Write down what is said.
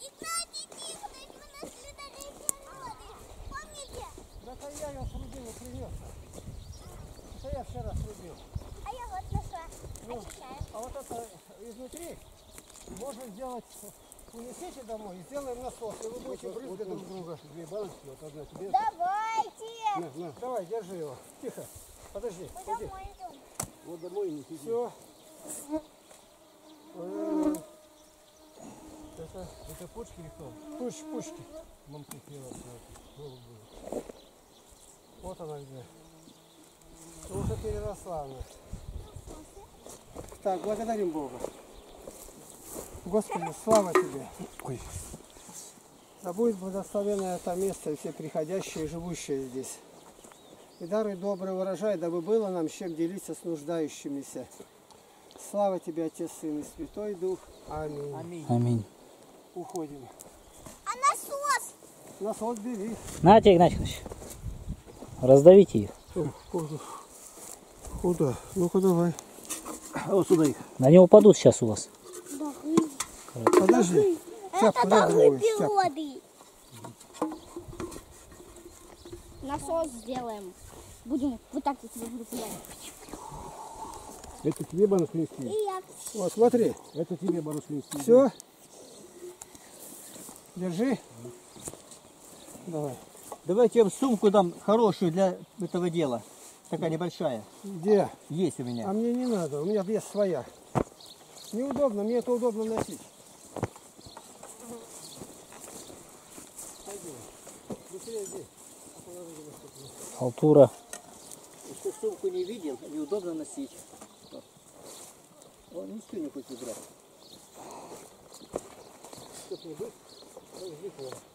Игнатий Тихонович, вы нас летали природы. Помните? Да это я его срубил и привез. Это я вчера срубил. А я вот нашла. Ну, Очищаю. А вот это изнутри можно сделать унесите домой и сделаем насос, и вы будете вот, брызгать вот, друг друга. Две баночки, вот одна тебе. Давайте! На, на. Давай, держи его. Тихо. Подожди. Мы иди. домой идем. Вот домой и не сиди. Все. Это Это почки или кто? пуч, пучки. Мамка пела голубую. Вот она где. Уже переросла она. Так, благодарим Бога. Господи, слава Тебе. Ой. Да будет благословено это место и все приходящие и живущие здесь. И даруй добрый урожай, дабы было нам с чем делиться с нуждающимися. Слава Тебе, Отец, Сын и Святой Дух. Аминь. Аминь. Аминь. Уходим. А насос? Насос бери. Нате, Игнатий Иванович. Раздавите их. Куда? Ну-ка давай. А вот сюда их. Они упадут сейчас у вас. Подожди. Шапку Это шапку. природы. Насос сделаем. Будем вот так вот делать. Это тебе баночку И нести. Вот, смотри. Это тебе баночку нести. Все. Держи. Давай. Давайте я вам сумку дам хорошую для этого дела. Такая небольшая. Где? Есть у меня. А мне не надо, у меня есть своя. Неудобно, мне это удобно носить. Халтура. Если сумку не видел, неудобно носить. Он ничего не хочет брать. Чтоб не быть, разжиг его.